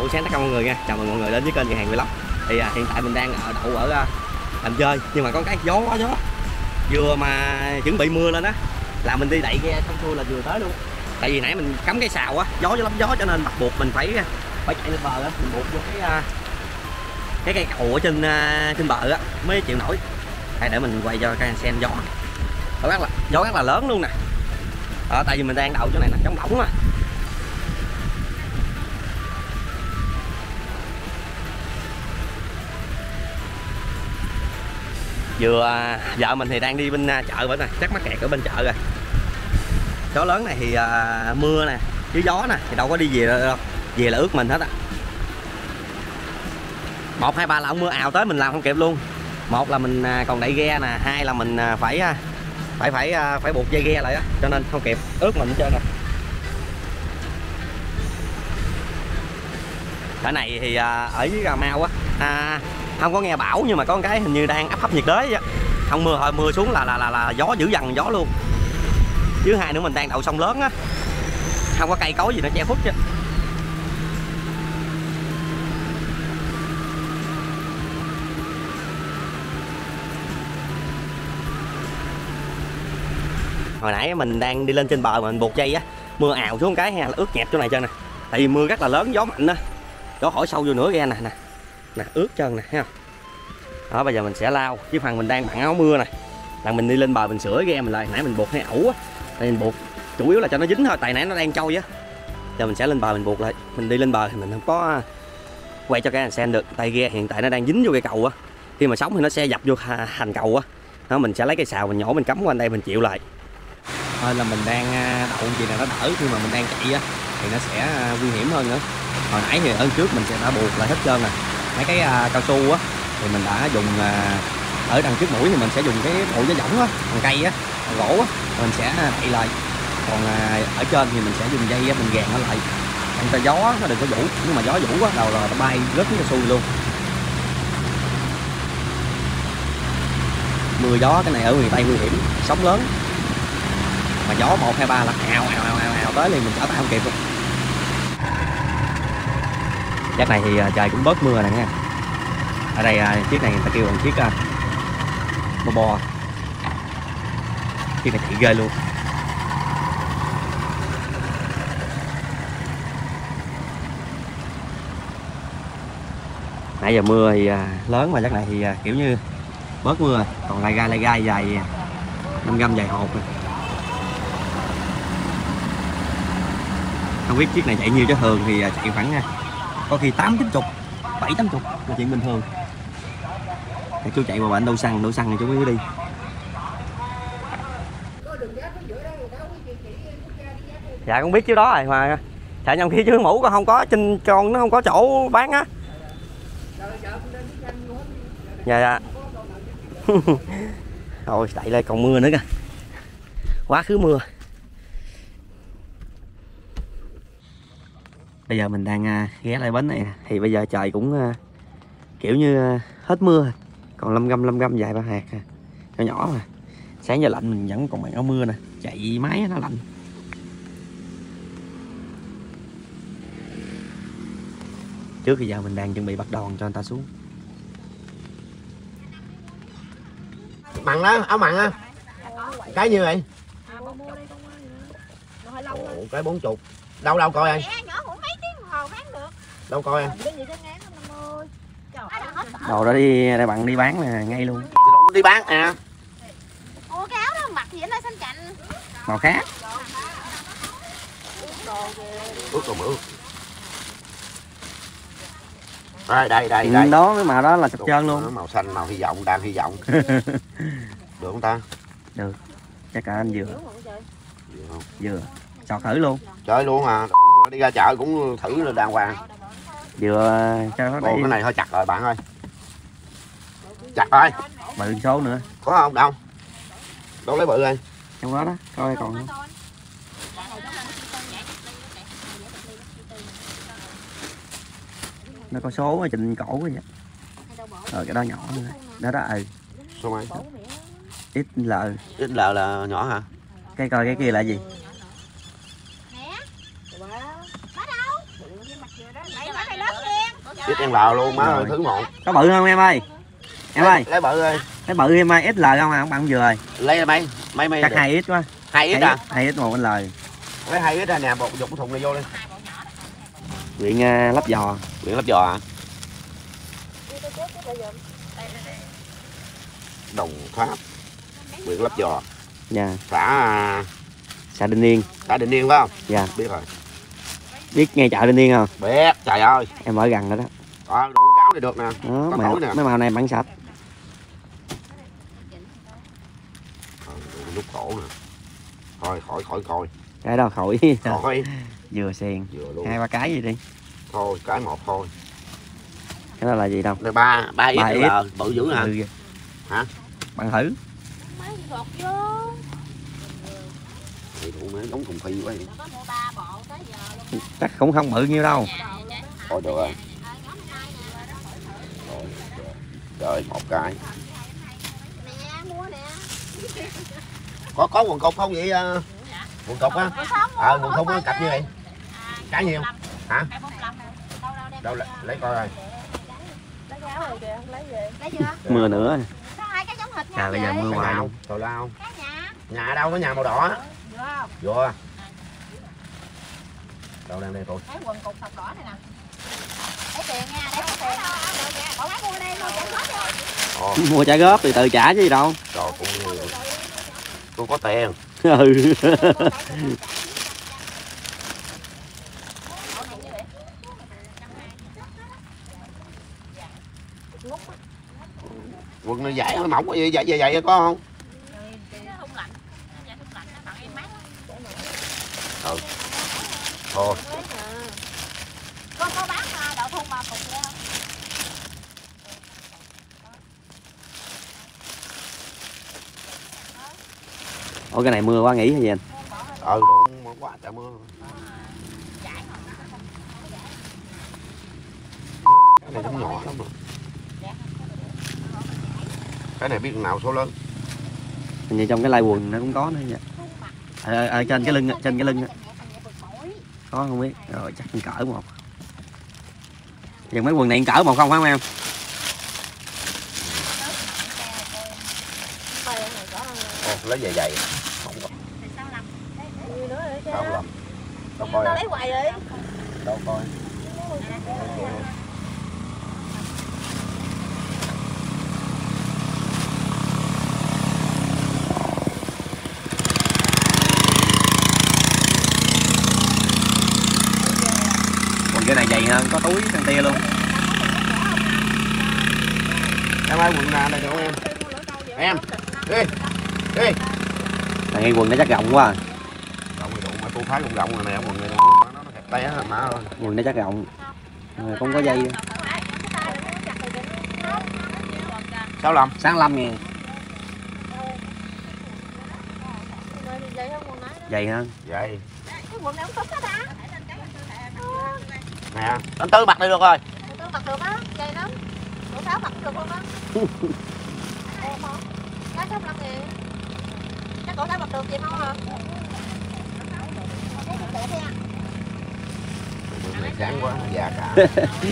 Chào buổi sáng tất cả mọi người nha. Chào mừng mọi người đến với kênh nhà hàng Vlog. Thì à, hiện tại mình đang ở đậu ở à, Làm chơi Nhưng mà có cái gió quá gió. Vừa mà chuẩn bị mưa lên á Là mình đi đẩy ghe xong xuôi là vừa tới luôn. Tại vì nãy mình cắm cái xào á Gió cho lắm gió cho nên bắt buộc mình phải à, Phải chạy lên bờ á. Mình buộc vô cái à, Cái cây cầu ở trên trên bờ á Mới chịu nổi. Hay để mình quay cho các anh xem gió. Gió rất là, gió rất là lớn luôn nè. À, tại vì mình đang đậu chỗ này nè, trong bỗng á vừa à, vợ mình thì đang đi bên à, chợ bữa này chắc mắc kẹt ở bên chợ rồi. Gió lớn này thì à, mưa nè chứ gió nè thì đâu có đi về đâu về là ướt mình hết á. Một hai ba là ông mưa ào tới mình làm không kịp luôn. Một là mình à, còn đẩy ghe nè hai là mình phải phải phải phải buộc dây ghe lại á cho nên không kịp ướt mình hết trơn rồi. Cái này thì ở dưới cà mau á. À, không có nghe bão nhưng mà có cái hình như đang áp thấp nhiệt đới vậy không mưa thôi mưa xuống là là là, là gió dữ dằn gió luôn. Thứ hai nữa mình đang đậu sông lớn á. Không có cây cối gì nó che khuất chứ. Hồi nãy mình đang đi lên trên bờ mà mình buộc dây á mưa ào xuống cái ha là ướt nhẹp chỗ này cho nè. Tại vì mưa rất là lớn gió mạnh á. Gió khỏi sâu vô nữa ghe nè nè nè ướt chân nè không đó bây giờ mình sẽ lao chứ phần mình đang bận áo mưa nè. Là mình đi lên bờ mình sửa ghe mình lại. Nãy mình buộc hay ẩu á. Tại mình buộc chủ yếu là cho nó dính thôi. Tại nãy nó đang trôi á. Giờ mình sẽ lên bờ mình buộc lại. Mình đi lên bờ thì mình không có quay cho cái anh xem được. Tay ghe hiện tại nó đang dính vô cây cầu á. Khi mà sống thì nó sẽ dập vô hành cầu á. Đó mình sẽ lấy cây xào mình nhổ mình cắm quanh đây mình chịu lại. Thôi là mình đang đậu gì này nó đỡ. Khi mà mình đang chạy á thì nó sẽ nguy hiểm hơn nữa. Hồi nãy thì ở trước mình sẽ đã buộc lại hết trơn rồi mấy cái à, cao su á thì mình đã dùng à, ở đằng trước mũi thì mình sẽ dùng cái bộ gió võng á bằng cây á bằng gỗ á mình sẽ đậy lại. Còn à, ở trên thì mình sẽ dùng dây á mình gàn nó lại. Không cho gió nó đừng có vũ nhưng mà gió vũ quá đầu là nó bay rớt cái cao su luôn. Mưa gió cái này ở miền tây nguy hiểm sóng lớn. Mà gió một hai ba là ào ào ào ào, ào tới liền mình trở tay không kịp luôn chắc này thì ờ, trời cũng bớt mưa này nha. Ở đây ờ, chiếc này người ta kêu bằng chiếc ờ, bò bò chiếc này chạy ghê luôn. Nãy giờ mưa thì lớn mà chắc này thì kiểu như bớt mưa còn lai gai lai gai dài năm găm dài hột này. không biết chiếc này chạy nhiêu chứ thường thì chạy khoảng có khi tám chín chục, bảy, tám chục, là chuyện bình thường. Thì chú chạy vào bệnh đâu xăng đâu xăng thì chú mới đi. Dạ con biết chứ đó rồi mà chạy nhầm khi chứ mũ con không có, trên con nó không có chỗ bán á. Dạ dạ. Rồi chạy lại còn mưa nữa kìa. Quá khứ mưa. Bây giờ mình đang ghé lại bến này thì bây giờ trời cũng kiểu như hết mưa còn lâm găm lâm găm dài ba hạt nhỏ nhỏ mà. Sáng giờ lạnh mình vẫn còn mặc áo mưa nè. Chạy máy nó lạnh. Trước bây giờ mình đang chuẩn bị bắt đòn cho anh ta xuống. Mặn đó áo mặn á cái như vậy? Ồ, cái bốn chục. Đâu đâu coi anh đâu coi anh đồ đó đi đây bạn đi bán là ngay luôn. Đi bán à. Ủa cái áo đó mặc gì ở nơi xanh chạnh màu khác. Ướt rồi ướt đây đây đây đây. Đó cái màu đó là sạch trơn luôn. màu xanh màu hy vọng đang hy vọng. Được không ta? Được. Chắc cả anh vừa. Vừa. Sọt thử luôn. Chơi luôn à đi ra chợ cũng thử là đàng hoàng vừa cho nó Ồ, cái này hơi chặt rồi bạn ơi. Chặt rồi. Bự số nữa. Có không? Đâu? Đâu lấy bự đây trong đó đó coi còn không nó có số ở trên cổ vậy rồi cái đó nhỏ nữa. Đó đó ừ. Số mấy? Ít l. Ít l là nhỏ hả? Cái coi cái kia là gì Nè Bá đâu Bậy Biết em vào luôn má ơi, thứ một. có bự không em ơi em ơi Lấy bự ơi. cái bự em ơi lời không à không bằng vừa rồi Lấy mấy mấy mấy chắc hai ít quá hai ít à? hai ít một anh lời Lấy hai ít ra nè, một dụng cái thùng này vô đi. quyện uh, lắp giò Quyện lắp giò à? Đồng Tháp. Quyện lắp giò. dạ Xã xã Đinh Yên xã Định Yên phải không? dạ Biết rồi. biết nghe chợ Đinh Yên không Biết, trời ơi. em ở gần đó đó Ờ, đủ cáo này được nè. đó màu, nè. mấy màu này bán sạch Ờ, Lúc khổ nè. Thôi, khỏi khỏi coi. cái đó khỏi Khỏi. vừa xiền Vừa luôn. hai ba cái gì đi Thôi, cái một thôi. cái đó là gì đâu Đây ba, ba ít Ba rồi ít. là bự dữ hả? Bự kìa. Hả? bạn thử mấy gọt vô Thì đủ mấy đóng thùng phi quá vậy. có mua ba bộ tới giờ luôn chắc cũng không bự nhiêu đâu Thôi được. Rồi, Rồi, một cái. nè mua nè Có có quần cục không vậy? ờ? Quần cục á? Không Ờ, quần cục á, cặp như vậy. Cái nhiêu? Hả? Đâu lấy, lấy coi rồi. lấy áo rồi kìa lấy về lấy chưa mưa nữa sao hai cái giống thịt nhau à bây giờ vậy? mưa Cái hoài luôn Tào lao. cái nhà Nhà đâu có nhà màu đỏ không Vô. Đâu đang đây tôi. thấy quần cục sọc đỏ này nè lấy tiền nha lấy tiền mua trả hết đi Ồ, mua trả góp từ từ trả chứ gì đâu trời cũng tôi có tiền. ừ Quần này dạy nó mỏng quá vậy, vậy vậy có không? không lạnh nhà không lạnh nó tặng em mát Thôi, có có bán à, đậu thun mà cục kia không ủa cái này mưa quá nghỉ hay gì anh ờ món quá trời mưa. Cái này cũng nhỏ lắm mà. Cái này biết nào số lớn. hình như trong cái lai quần nó cũng có nữa nha ở, ở trên cái lưng trên cái lưng á. có không biết rồi chắc mình cỡ một giờ mấy quần này cỡ một không phải không em lấy về dày. Không. Đâu làm. Đâu coi à? lấy hoài đi Đâu coi. quần cái này dày hơn có túi thằng tia luôn Em ơi quần nào này được không em? Em. Đi. Đi. thằng quần nó chắc rộng quá à. Tôi thấy cũng rộng rồi nè, quần này nó nó hẹp té hả má ơi. quần nó chắc rộng rồi không có dây nữa. Sáu lăm. sáng lâm ngàn dày hơn Vậy. cái quần này không tốt hết á Nè, đánh tư mặt này được rồi. mặc được á dày lắm cổ sáu mặc được luôn á nghìn chắc cổ sáu mặc được gì không hả này sáng quá, già cả.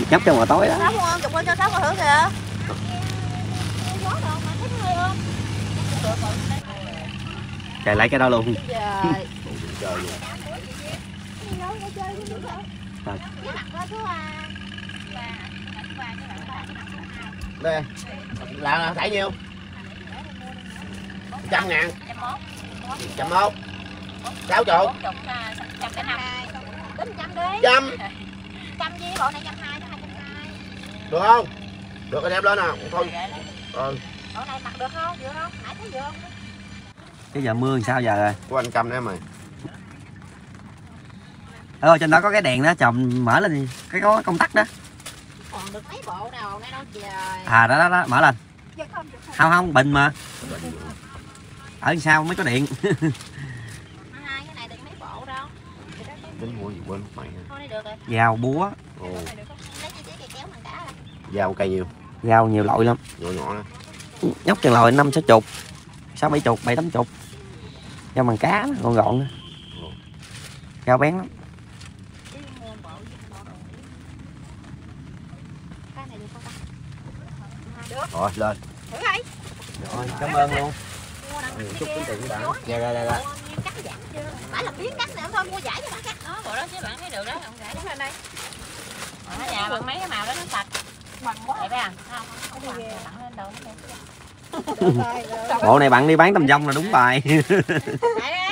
nhấp trong màu tối đó không chụp cho thử kìa chạy lại cái đó luôn trời. Đây. Là là thải nhiêu? Trăm ngàn. Trăm mốt. Sáu chục. tính trăm đi. Trăm. trăm gì bộ này trăm hai hai trăm hai. Được không? Được anh em lên nào. Thôi. Ừ. bộ này mặc được không? Vừa không? Nãy thấy vừa không cái giờ mưa làm sao giờ rồi? Của anh cầm em mày. ờ trên đó có cái đèn đó chồng mở lên đi. Cái có công tắc đó. Còn được mấy bộ nào ngay đâu trời à đó đó, đó mở lên. Không được không. Không bình mà. Ở sau mới có điện hai cái này được mấy bộ đâu Đến mua gì quên mày. thôi đi được rồi dao búa Ồ. lấy chi chiếc cây kéo bằng cả rồi Dao cây nhiêu? dao nhiều loại lắm. Nhỏ nhỏ đó. nhóc chừng loại năm sáu chục sáu bảy chục bảy tám chục. Dao bằng cá đó, còn gọn nữa dao bén lắm. Rồi lên. Rồi cảm ơn luôn. Chúc tính tiền của bạn. vô. Dạ, dạ, dạ, dạ. Mua như cắt giảm chưa? Phải là biết cắt này không thôi mua giải cho bạn cắt. Đó bộ đó chứ bạn thấy được đó không gãy đúng rồi đây. Ở nhà bằng mấy cái màu đó nó sạch. Bằng quá. Đẹp à không? Không bằng. tặng lên đầu nó đẹp bộ này bạn đi bán tầm dông là đúng bài.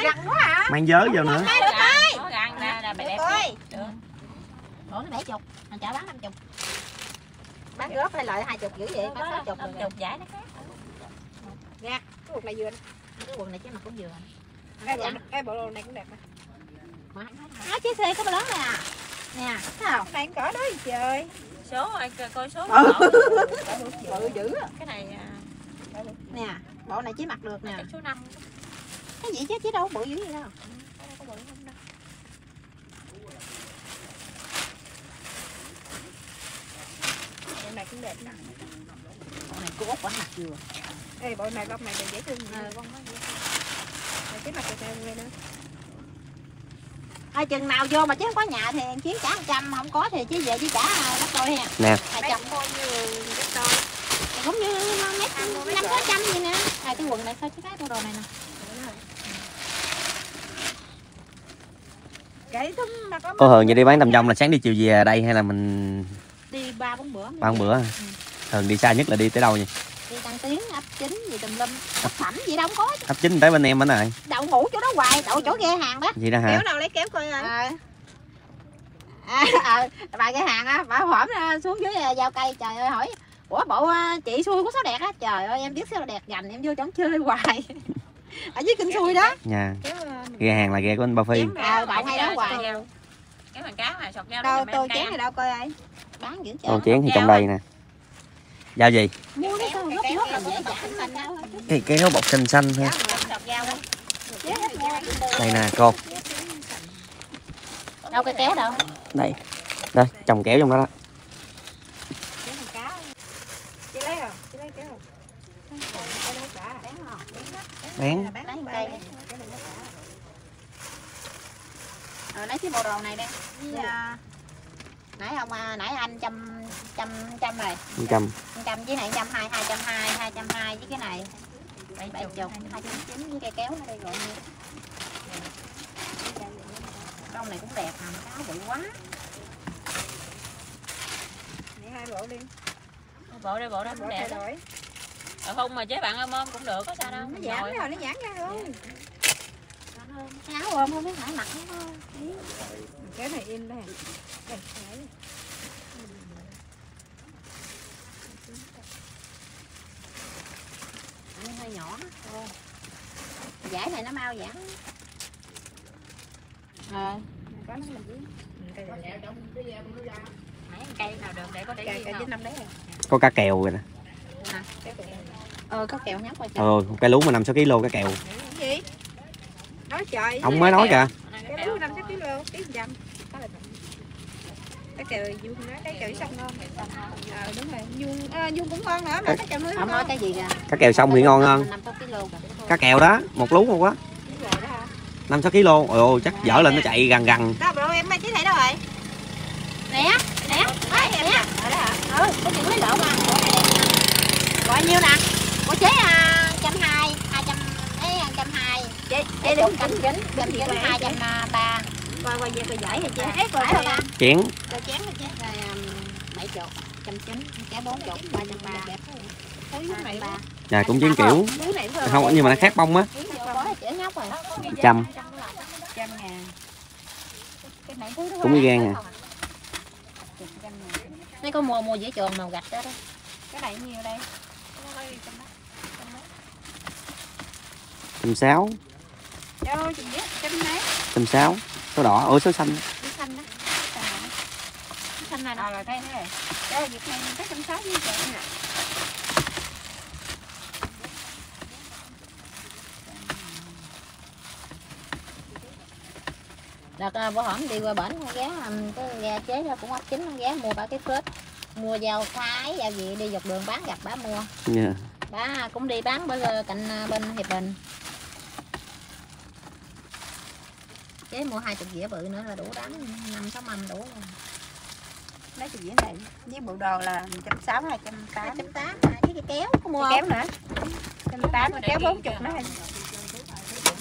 Gần quá hả? Mang giới vô nữa. Nè Ủa nó bảy chục. Mình trả bán năm chục. Bán góp hay lợi hai chục dữ vậy? Bán sáu chục chục được chục giải nó khác. Cái quần này vừa cái quần này chứ mà cũng vừa Cái bộ, cái bộ đồ này cũng đẹp mà. nó chiếc xe có bao lớn nè nè thấy không Này cũng cỡ đó gì trời. số ai coi- số Ừ. bộ. bự dữ á. cái này à, nè bộ này chỉ mặc được nè cái số 5 cái gì chứ chứ đâu bự dữ gì đâu cái đâu có bự không đâu Bộ này cũng đẹp nè. bộ này cô út quánh mặc vừa Ê, bộ này lông này là dễ thương. Ờ, Này cái mặt của em nghe nữa. ai chừng nào vô mà chứ không có nhà thì chiến trả trăm không có thì chứ về chứ trả gấp đôi ha. Nè. Trăm. Coi như cái to. cũng như mấy năm có trăm gì nè. À, cái quần này sao chứ cái bộ đồ này nè. Cái thúng mà có Ô Hường vậy đi bán tầm dông là sáng đi chiều về đây hay là mình đi ba bốn bữa. Ba bữa. À? Thường đi xa nhất là đi tới đâu vậy? Đi tăng tiến ấp chính gì tùm lum. Ấp phẩm gì đâu không có Ấp chính tới bên em bánh này. Đậu ngủ chỗ đó hoài đậu chỗ ghe hàng đó. Vậy đó hả? kéo nào lấy kéo coi ơi. à, à, à, bà ghe hàng á bà hổm ra xuống dưới à, giao cây trời ơi hỏi ủa bộ à, chị xui có số đẹp á? Trời ơi em biết số đẹp dành em vô trong chơi hoài. Ở dưới kinh xui đó. Nha Kéo ờ, Ghe hàng là ghe của anh Ba Phi. Ờ, đậu ngay đó hoài. cái bằng cá mà sọt dao Đâu đó tô chén này đâu coi ơi. bán dữ trời chén thì trong đây nè Giao gì? nó đâu Cái kéo bọc xanh xanh thôi dao. Đây nè cô đâu cái kéo đâu Đây Đây chồng kéo trong đó đó? Cái Bán Lấy cái bộ đồ này đây với, à, nãy ông à, nãy anh trăm trăm trăm này trăm trăm với này trăm hai hai trăm hai hai trăm hai với cái này bảy bảy chục hai trăm chín với cây kéo ở đây gọi như con này cũng đẹp mà cáo bự quá Lấy hai bộ đi. bộ đây bộ đó cũng đẹp. Ờ, không mà chế bạn ôm ôm cũng được có sao đâu Nó Ngồi. rồi, nó giãn ra luôn. Cái áo ôm không biết phải mặc không Cái này in đây. Đây, đấy. Ăn hơi nhỏ thôi giải này nó mau giãn rồi Có nó là gì? Cây này. mấy cây nào được để có để Cây riêng cây không chín năm đấy rồi. Có cá kèo rồi nè Cái ờ có kẹo nhóc rồi Ờ cái lú mà 5 6 kg cá kèo Cái gì? Nói trời. Ông mới nói kìa Cái lúa năm sáu kg, ký trăm. Có là cái kèo vuông đó, cái kèo xong ngon. Ờ đúng rồi, vuông à, vuông cũng ngon nữa mà cái kèo không nói cái gì kìa Cá kèo xong thì ngon hơn năm sáu kg kìa Cá kèo đó một lú không quá? 5 6 kg Ôi ôi chắc dở lên nó chạy gần gần Đâu bro em mấy chiếc này đâu rồi? nè nè đấy nè Ở đó hả? ừ có chuyện lấy lộn mà Bộ này đẹp nè. bao nhiêu nè của chế à trăm hai hai trăm ấy trăm hai Chị chị trăm cảnh chín trăm chín hai trăm ba. Qua qua về qua giải thì chị. Dạ. Ép rồi ta Chén. Rồi chén rồi chứ rồi um, bảy chục trăm chín cái bốn chục ba trăm ba. Này ba Nhà cũng chén kiểu Không nhưng mà nó khác bông á. Rồi Trăm. Trăm ngàn. cái này thứ Cũng như gan à. Đây có mua mua dĩa trường màu gạch đó đó. Cái này nhiều đây. Trăm sáu Biết mấy? Trăm sáu Số đỏ Ủa số xanh cái xanh đó xanh này À đó rồi đây thế. Đây việc này cái trăm sáu với chị nè. đợt à, bữa hổm đi qua bển con ghé um, cái ghe chế ra cũng ấp chính con ghé mua ba cái phết mua dao thái dao gì đi dọc đường bán gặp bả mua Dạ. bả cũng đi bán bữa cạnh à, bên hiệp bình chế mua hai chục dĩa bự nữa là đủ bán năm sáu mâm đủ rồi lấy cái dĩa này với bộ đồ là trăm sáu hai trăm tám? trăm tám với cái kéo có mua kéo không? nữa. Trăm tám kéo bốn chục nữa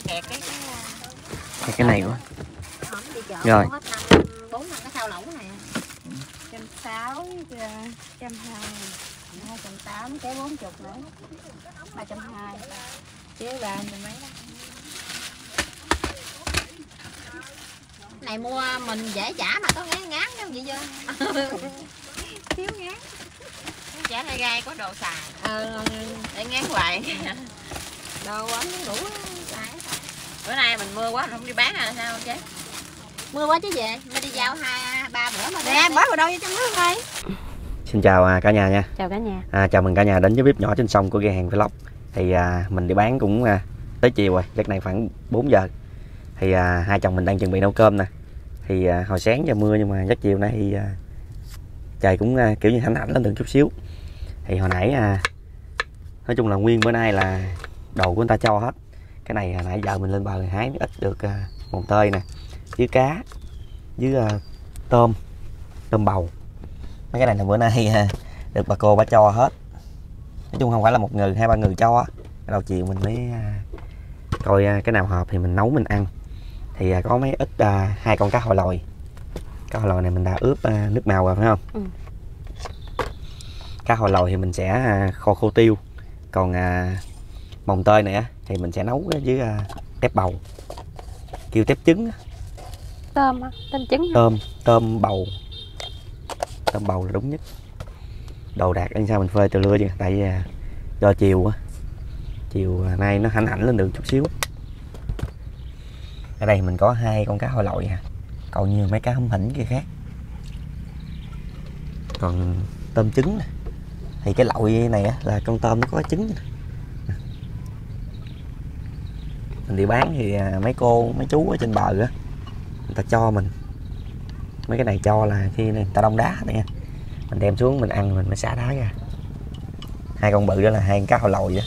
kẹt cái Cái- cái này quá. Chợ Rồi. bốn năm cái sao lẩu này. trăm sáu trăm hai hai trăm tám kéo bốn chục nữa. Ba trăm hai. Chứ là mười mấy đó này mua mình dễ trả mà có ngán ngán không vậy chưa thiếu ngán. Trả lại gai có đồ xài. Ờ. Để ngán hoài. Đồ ấm đủ xài. Bữa nay mình mưa quá mình không đi bán à sao chứ? Mưa quá chứ về mới đi giao hai ba bữa mà nè bỏ vào đâu vô trong nước thôi xin chào à, cả nhà nha. Chào cả nhà. À, chào mừng cả nhà đến với bếp nhỏ trên sông của ghe hàng vlog. Thì à, mình đi bán cũng à, tới chiều rồi chắc này khoảng 4 giờ thì à, hai chồng mình đang chuẩn bị nấu cơm nè. Thì à, hồi sáng giờ mưa nhưng mà giấc chiều nay thì à, trời cũng à, kiểu như hạnh hạnh lên từng chút xíu. Thì hồi nãy à, nói chung là nguyên bữa nay là đồ của người ta cho hết. Cái này à, nãy giờ mình lên bờ hái ít được à, mồng tơi nè với cá với à, tôm tôm bầu. Mấy cái này là bữa nay à, được bà cô bà cho hết. Nói chung không phải là một người hai ba người cho cái đầu chiều mình mới à, coi à, cái nào hợp thì mình nấu mình ăn thì à, có mấy ít à, hai con cá hồi lòi. Cá hồi lòi này mình đã ướp à, nước màu rồi phải không? Ừ. cá hồi lòi thì mình sẽ à, kho khô tiêu. Còn à, mồng tơi này á thì mình sẽ nấu với à, tép bầu. Kêu tép trứng tôm tôm trứng tôm tôm bầu. Tôm bầu là đúng nhất. Đồ đạc ăn sao mình phơi từ lưa chứ tại vì à, do chiều á. Chiều à, nay nó hảnh hảnh lên được chút xíu ở đây mình có hai con cá hồi lội à. Còn nhiều mấy cá hâm hỉnh kia khác. Còn tôm trứng nè. Thì cái lội này á là con tôm nó có trứng nè. Mình đi bán thì à, mấy cô mấy chú ở trên bờ á người ta cho mình. Mấy cái này cho là khi người ta đông đá này, mình đem xuống mình ăn mình mới xả đá ra. Hai con bự đó là hai con cá hồi lòi vậy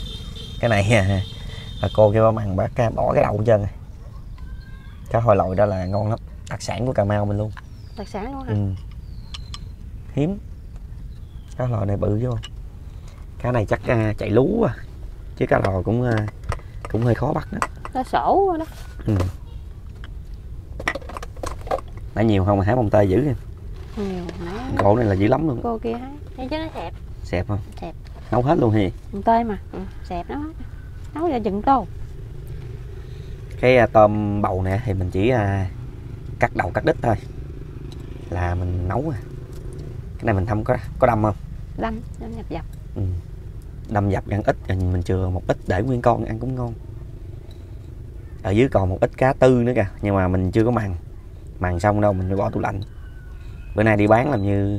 cái này là bà cô kêu bà mặn bà ca- bỏ cái đầu hết trơn rồi cá hồi lòi đó là ngon lắm. Đặc sản của cà mau mình luôn. Đặc sản luôn hả? Ừ. hiếm. Cá lò này bự vô. Cá này chắc à, chạy lú à. Chứ cá lò cũng à, cũng hơi khó bắt đó nó sổ quá đó. Ừ. nãy nhiều không mà hái bông tơi dữ kìa nhiều nãy cổ này là dữ lắm luôn. Cô kia hái thấy chứ nó xẹp. Xẹp không? Xẹp. nấu hết luôn thì Con tơi mà. Ừ, xẹp nó. Nấu ra chừng tô cái à, tôm bầu nè thì mình chỉ à, cắt đầu cắt đít thôi. Là mình nấu à. Cái này mình thăm có có đâm không? Lâm nó nhập dập. Ừ. đâm dập ăn ít rồi mình chừa một ít để nguyên con ăn cũng ngon. Ở dưới còn một ít cá tư nữa kìa nhưng mà mình chưa có mằn mằn xong đâu mình phải bỏ tủ lạnh. Bữa nay đi bán làm như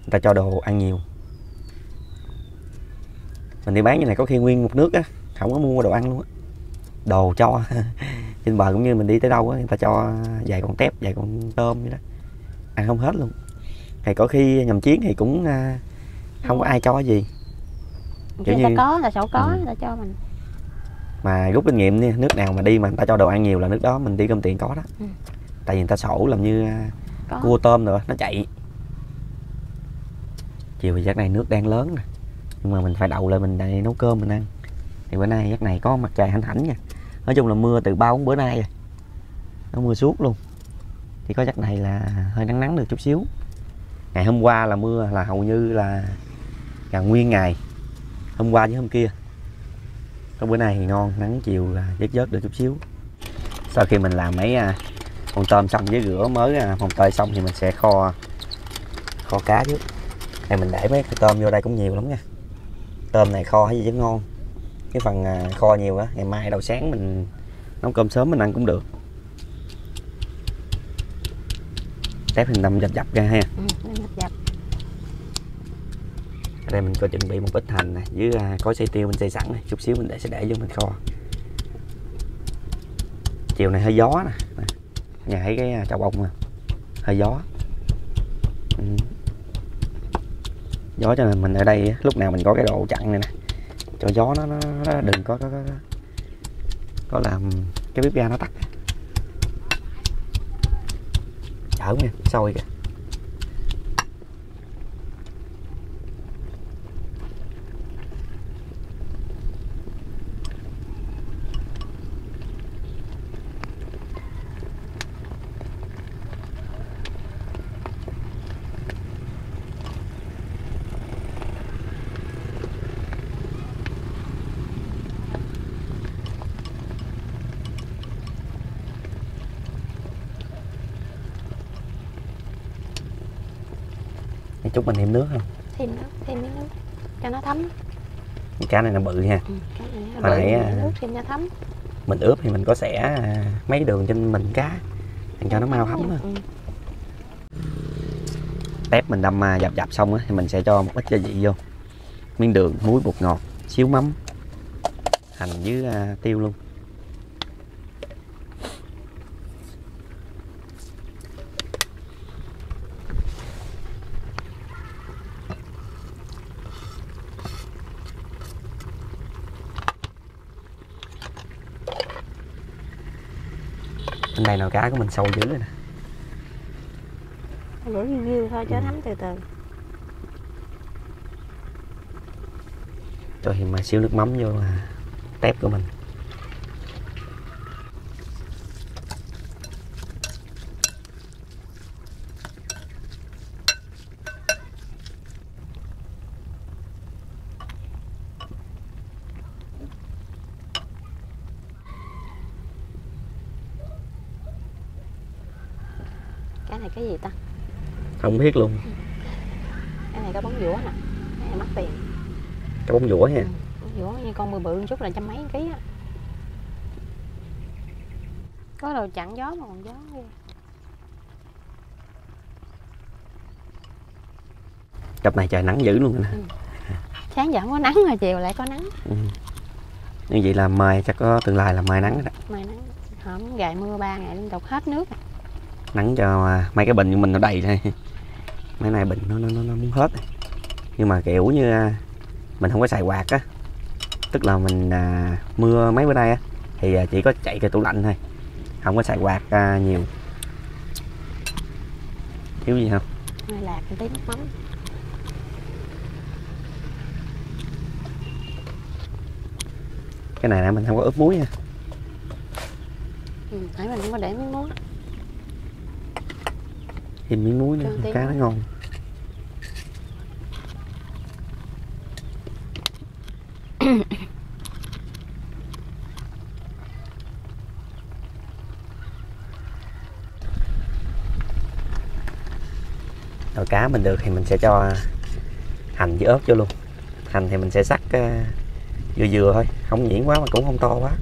người ta cho đồ ăn nhiều. Mình đi bán như này có khi nguyên một nước á không có mua đồ ăn luôn á đồ cho. Trên bờ cũng như mình đi tới đâu á người ta cho vài con tép vài con tôm vậy đó. Ăn không hết luôn. Thì có khi nhầm chiến thì cũng à, không có ai cho gì. Kiểu ta như- có là sổ có Ừ. người ta cho mình. Mà rút kinh nghiệm nha nước nào mà đi mà người ta cho đồ ăn nhiều là nước đó mình đi cơm tiền có đó. Ừ. tại vì người ta sổ làm như à, có. cua tôm nữa nó chạy. Chiều thì giấc này nước đang lớn nè. Nhưng mà mình phải đậu lại mình nấu cơm mình ăn. Thì bữa nay giấc này có mặt trời hanh hảnh nha nói chung là mưa từ ba bốn bữa nay rồi. Nó mưa suốt luôn. Thì có giấc này là hơi nắng nắng được chút xíu. Ngày hôm qua là mưa là hầu như là gần nguyên ngày. Hôm qua với hôm kia. Có bữa nay thì ngon nắng chiều là vớt vớt được chút xíu. Sau khi mình làm mấy à, con tôm xong với rửa mới à, phòng tơi xong thì mình sẽ kho kho cá trước. Này mình để mấy cái tôm vô đây cũng nhiều lắm nha. Tôm này kho hay gì chứ ngon cái phần à, kho nhiều á ngày mai đầu sáng mình nấu cơm sớm mình ăn cũng được. Tép hình đâm dập dập ra ha. Ừ, nhập dập. Ở đây mình có chuẩn bị một ít hành này với có xay tiêu mình xay sẵn này chút xíu mình để sẽ để vô mình kho. Chiều này hơi gió nè nhà thấy cái à, chậu bông nè hơi gió. Ừ. gió cho nên mình ở đây lúc nào mình có cái độ chặn này nè cho gió nó, nó, nó đừng có có, có có làm cái bếp ga nó tắt chở nha sôi kìa. Chút mình thêm nước không? Thêm nước thêm miếng nước cho nó thấm. Cá này nó bự ha. Ừ, cái này nó Hồi bự, nãy, mình à, nước thêm cho thấm. mình ướp thì mình có xẻ à, mấy đường trên mình cá. Để cho nó mau thấm ừ. tép mình đâm à, dập dập xong á thì mình sẽ cho một ít gia vị vô. Miếng đường muối bột ngọt xíu mắm. Hành với tiêu luôn đây nồi cá của mình sâu dữ rồi nè. Riu riu thôi cho Ừ. thấm từ từ. Cho thêm mà xíu nước mắm vô à, tép của mình cái này cái gì ta không biết luôn. Cái này có bóng dũa nè. Cái này mắc tiền. Cái bóng dũa ha Ừ, bóng dũa như con bự bự chút là trăm mấy ký á. Có đồ chặn gió mà còn gió ghê. cặp này trời nắng dữ luôn nè. Sáng giờ không có nắng rồi chiều lại có nắng. Ừ. như vậy là mai chắc có tương lai là mai nắng đó. Mai nắng. Hổm gài mưa ba ngày liên tục hết nước à. nắng cho à, mấy cái bình của mình nó đầy đây mấy này bình nó nó nó, nó muốn hết nhưng mà kiểu như à, mình không có xài quạt á. Tức là mình à, mưa mấy bữa nay á thì à, chỉ có chạy cái tủ lạnh thôi. Không có xài quạt à, nhiều. Thiếu gì không? Mai lạc một tí nước mắm. Cái này là mình không có ướp muối nha. Ừ, nãy mình không có để miếng muối thêm miếng muối nữa cá nó ngon. Rồi cá mình được thì mình sẽ cho hành với ớt vô luôn. Hành thì mình sẽ sắc vừa vừa thôi không nhuyễn quá mà cũng không to quá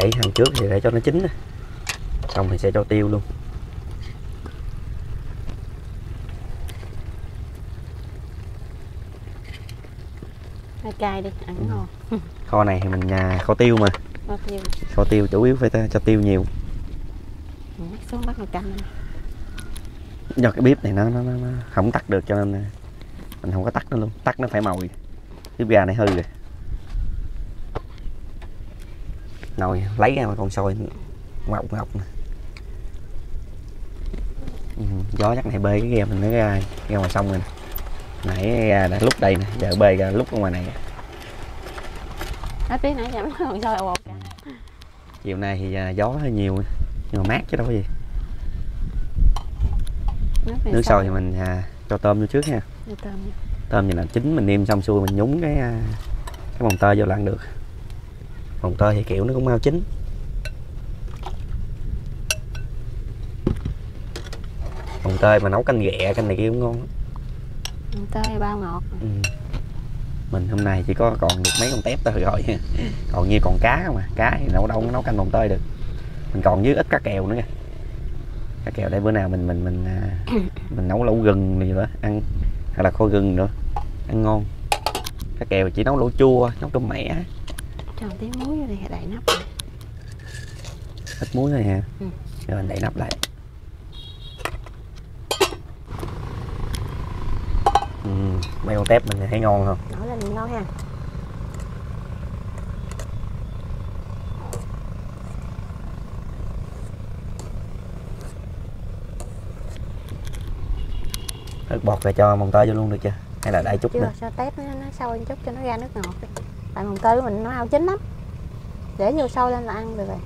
để hành trước thì để cho nó chín xong thì sẽ cho tiêu luôn. Cay đi ăn Ừ. ngon kho này thì mình à, kho tiêu mà. Bao nhiêu kho tiêu chủ yếu phải cho tiêu nhiều. Ừ, xuống bắt một canh. Do cái bếp này nó nó, nó, không tắt được cho nên à, mình không có tắt nó luôn. Tắt nó phải mồi bếp ga này hư rồi nồi lấy ra còn sôi ngọc ngọc nè. Ừ, gió chắc này bê cái ghe mình nó ra ra ngoài sông rồi nè. Nãy ra đã lúc đây nè giờ bê ra lúc ở ngoài này hết tí nãy chậm còn sôi ồ chiều nay thì à, gió hơi nhiều nhưng mà mát chứ đâu có gì. Nước, sôi thì mình à, cho tôm vô trước ha. Vô tôm nha. tôm vậy là chín mình nêm xong xuôi mình nhúng cái à, cái mồng tơi vô là ăn được mồng tơi thì kiểu nó cũng mau chín. Mồng tơi mà nấu canh ghẹ canh này kia cũng ngon. Mồng tơi bao ngọt. Ừ. mình hôm nay chỉ có còn được mấy con tép thôi rồi. Còn như còn cá không à cá thì nấu đâu nấu canh mồng tơi được. Mình còn với ít cá kèo nữa kìa cá kèo để bữa nào mình mình mình à, mình nấu lẩu gừng gì nữa ăn hoặc là kho gừng nữa ăn ngon. Cá kèo chỉ nấu lẩu chua nấu cơm mẻ cho tí muối vô đi đậy nắp lại. ít muối thôi ha Ừ. rồi mình đậy nắp lại. Ừ, mấy con tép mình thấy ngon không? Nổi lên ngon ha. Ớt bọt rồi cho mồng tơi vô luôn được chưa? Hay là đợi chút chưa nữa? cho tép nó, nó sôi chút cho nó ra nước ngọt đi tại mồng tơi của mình nó ao chín lắm. Để vô sôi lên là ăn được rồi.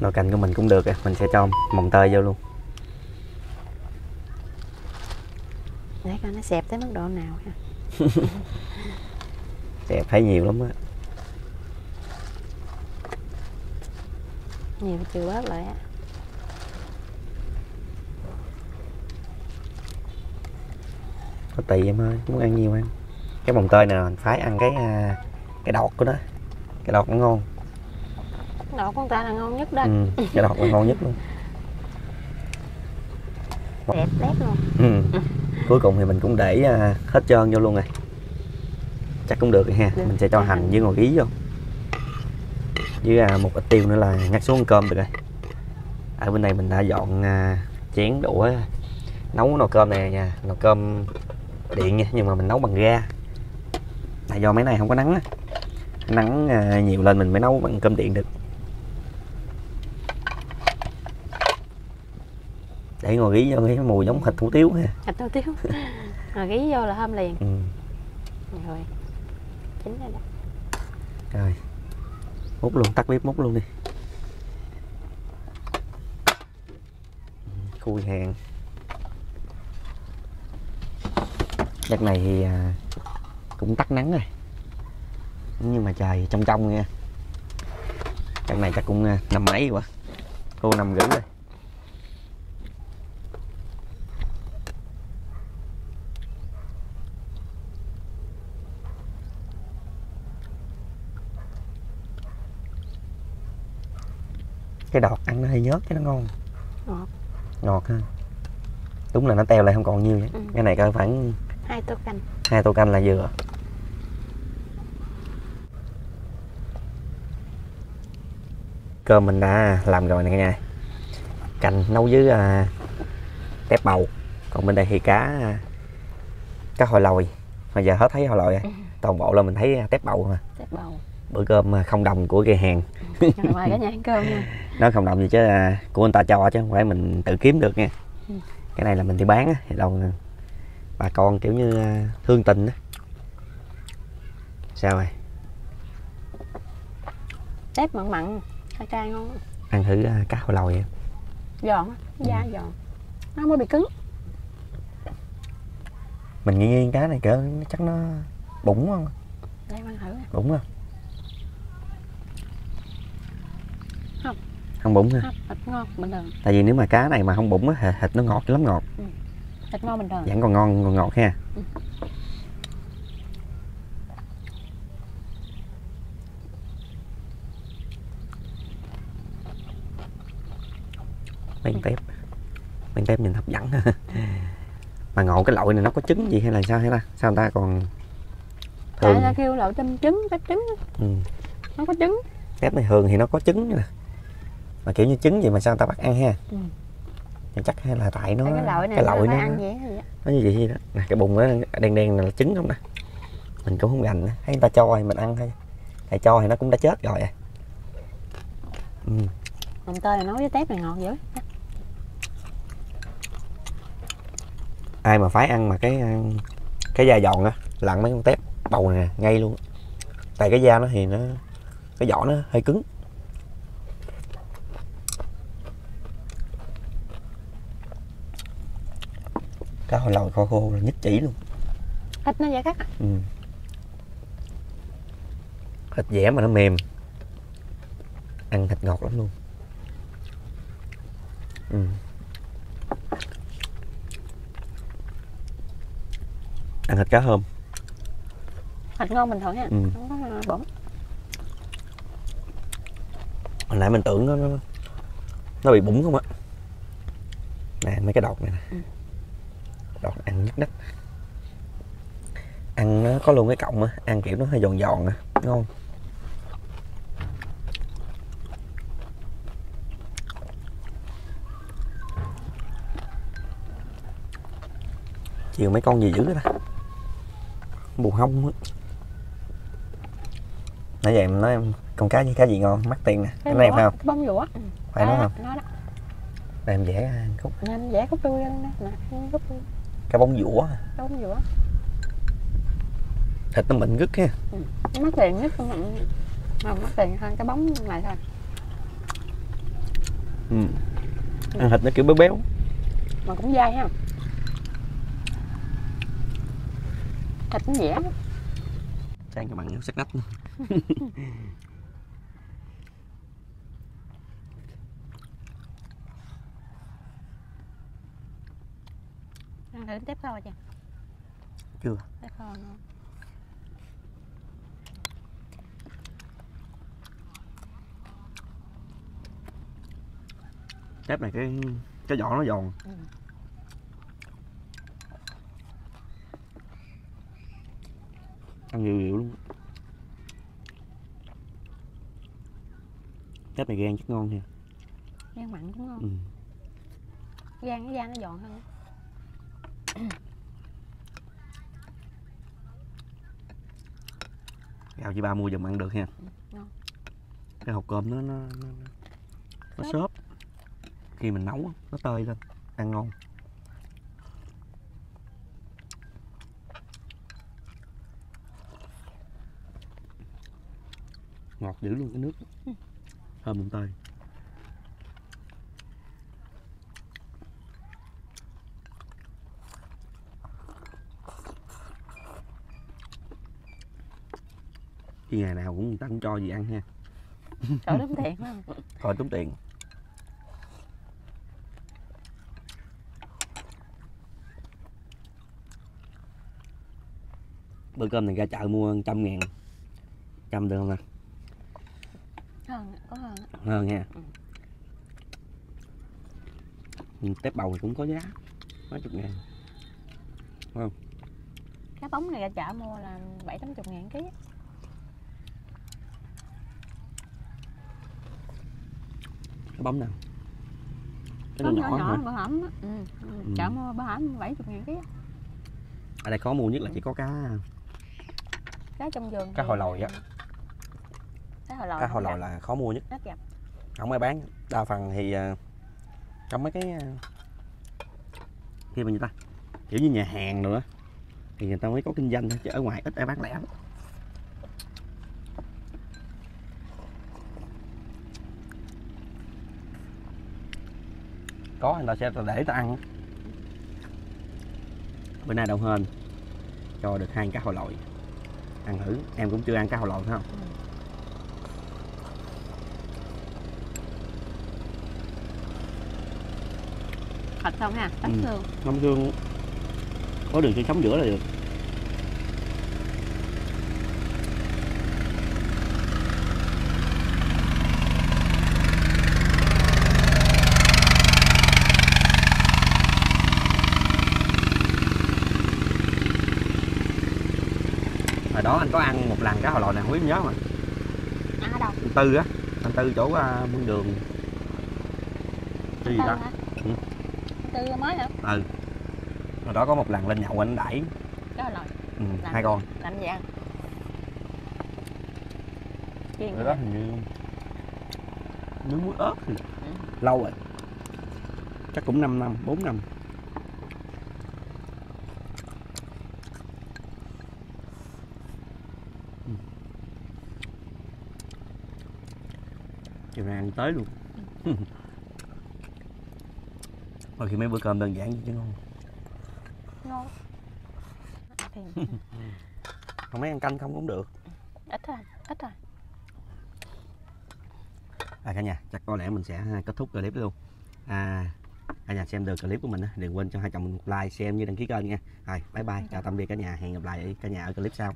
Nồi canh của mình cũng được à. mình sẽ cho mồng tơi vô luôn. Để coi nó xẹp tới mức độ nào ha. Thấy nhiều lắm á. Nhiều chưa bớt lại á. Có tùy em ơi muốn ăn nhiều ăn cái mồng tơi này mình phải ăn cái à, cái đọt của nó. Cái đọt nó ngon. Đọt con ta là ngon nhất đó. Ừ, cái đọt nó ngon nhất luôn. Đẹp đẹp luôn. Ừ. cuối cùng thì mình cũng để à, hết trơn vô luôn rồi. Chắc cũng được rồi ha Được, mình sẽ cho hành với ngò gí vô. Với à, một ít tiêu nữa là ngắt xuống ăn cơm được rồi. Ở bên này mình đã dọn chén đũa nấu nồi cơm này nha nồi cơm điện nha nhưng mà mình nấu bằng ga là do mấy này không có nắng á. Nắng à, nhiều lên mình mới nấu bằng cơm điện được. Để ngồi gí vô cái mùi giống thịt hủ tiếu ha thịt hủ tiếu. Rồi gí vô là thơm liền. Ừ. rồi. Chín rồi đó rồi. Múc luôn tắt bếp múc luôn đi. Khui hàng. Giấc này thì à, cũng tắt nắng rồi. Nhưng mà trời trong trong nha. Giấc này chắc cũng à, năm mấy quá. Cô năm rưỡi rồi. Cái đọt ăn nó hơi nhớt cái nó ngon. Ngọt. ngọt ha. Đúng là nó teo lại không còn nhiêu vậy Ừ. cái này cỡ khoảng hai tô canh. hai tô canh là vừa cơm mình đã làm rồi nè cả nhà. Canh nấu với à, tép bầu. Còn bên đây thì cá à, cá hồi lòi. Mà giờ hết thấy hồi lòi rồi. Toàn bộ là mình thấy à, tép bầu mà. Tép bầu. Bữa cơm à, không đồng của ghe hàng. Rồi mời cả nhà ăn cơm nha. Nó không đồng gì chứ à, của người ta cho chứ không phải mình tự kiếm được nha. Ừ. cái này là mình đi bán thì đâu bà con kiểu như thương tình á. Sao rồi tép mặn mặn cay cay ngon ăn thử à, cá hồi lòi em giòn á da giòn. Nó mới bị cứng. Mình nghĩ nghĩ cá này cỡ chắc nó bụng không đây em ăn thử. Bụng không. Không. không bụng ha thịt ngon bình thường. Tại vì nếu mà cá này mà không bụng á thịt- nó ngọt lắm ngọt. Thịt ngon bình thường. Vẫn còn ngon còn ngọt ha. Ừ. miếng tép miếng tép nhìn hấp dẫn. Mà ngộ cái lội này nó có trứng gì hay là sao hay ta? Sao người ta còn tại thường? ta kêu lẩu châm trứng cái trứng ừ. nó có trứng. Tép này thường thì nó có trứng nè. Mà kiểu như trứng vậy mà sao người ta bắt ăn ha? Ừ. thì chắc hay là tại nó cái lội này cái nó lội nó, ăn vậy nó như vậy đó. Nè cái bụng nó đen đen là trứng không nè mình cũng không gành nữa. thấy người ta cho thì mình ăn thôi. Thầy cho thì nó cũng đã chết rồi à. Ừ. mồng tơi là nấu với tép này ngọt dữ ai mà phải ăn mà cái cái da giòn á lặn mấy con tép bầu nè ngay luôn tại cái da nó thì nó cái vỏ nó hơi cứng cá hồi lòi kho khô là nhất chỉ luôn thịt nó dễ cắt à. ừ. thịt dẻ mà nó mềm ăn thịt ngọt lắm luôn ừ. Ăn thịt cá hôm. Thịt ngon bình thường ha Ừ. không có bụng hồi nãy mình tưởng nó nó, nó bị bụng không á nè mấy cái đọt này nè. Ừ. đọt ăn nhất đất ăn nó có luôn cái cọng á ăn kiểu nó hơi giòn giòn á ngon. Chiều mấy con gì dữ đó ta bù hông á. Nãy giờ em nói em con cá gì cá gì ngon mắc tiền nè. Cái này bông- phải không? cái bông dũa phải nó Đó, không? nó đó. Để em vẽ ăn khúc. Nên vẽ khúc đuôi nè. Ăn khúc đuôi. Cái bóng dũa cái bông dũa thịt nó mịn gứt ha. Nó mắc tiền nhất không không mắc tiền hơn cái bóng này thôi. Ừ. ăn thịt nó kiểu béo béo. Mà cũng dai ha thịt nó dẻo trang cho bạn sắc nách ăn thử tép kho chưa? Chưa. Tiếp kho nữa. Tép này cái cái vỏ nó giòn. Ừ. ăn nhiều nhiều luôn. Tép này gan chắc ngon nha. Gan mặn cũng ngon. Ừ. gan cái da nó giòn hơn. Gạo chị ba mua dùm ăn được ha. Ngon. cái hộp cơm nó nó nó, nó xốp khi mình nấu nó tơi lên. Ăn ngon ngọt dữ luôn cái nước thơm mùng tơi Chứ ngày nào cũng người ta cũng cho gì ăn ha. Trời đúng tiền không thôi tốn tiền. Bữa cơm này ra chợ mua trăm ngàn. Trăm được không nè hơn có hơn hơn nha Ừ. Ừ, tép bầu thì cũng có giá mấy chục ngàn cá bóng này ra chợ mua là bảy tám chục ngàn ký á. cái bóng nào cái Bóng nó nhỏ, nhỏ hả bữa hổm á. ừ. ừ. chợ mua bữa hổm bảy chục ngàn ký á. ở đây khó mua nhất là chỉ có cá cá trong vườn Cá hồi lòi á. Cá hồi lòi cá không hồi lòi gặp, là khó mua nhất. Gặp không ai bán. Đa phần thì à, trong mấy cái à, khi mà người ta? Kiểu như nhà hàng nữa. Thì người ta mới có kinh doanh chứ ở ngoài ít ai bán lẻ lắm. có người ta sẽ để ta ăn. Bữa nay đầu hên. Cho được hai cá hồi lòi. Ăn thử. Em cũng chưa ăn cá hồi lòi phải không thịt không ha? Tách Ừ. xương. Ngâm xương. Có đường xương sống giữa là được. Hồi đó anh có ăn một lần cá hồi lòi này không biết nhớ mà ăn ở đâu? Anh tư á. Anh tư chỗ uh, mương đường. Cái gì đó hả? Ừ. tư mới hả? Hồi đó có một lần lên nhậu anh đẩy. Hồi lòi ừ, Làm hai con. làm gì ăn? Chiên Rồi đó hình như nướng muối ớt thì lâu rồi. Chắc cũng 5 năm 4 năm. Ừ. chiều nay ăn tới luôn Hồi khi mấy bữa cơm đơn giản vậy chứ ngon ngon. Không mấy ăn canh không cũng được. Ít thôi ít thôi À cả nhà, chắc có lẽ mình sẽ kết thúc clip luôn. À, Cả nhà xem được clip của mình á, đừng quên cho hai chồng mình một like, xem như đăng ký kênh nha. Rồi, bye bye, chào tạm biệt cả nhà, hẹn gặp lại cả nhà ở clip sau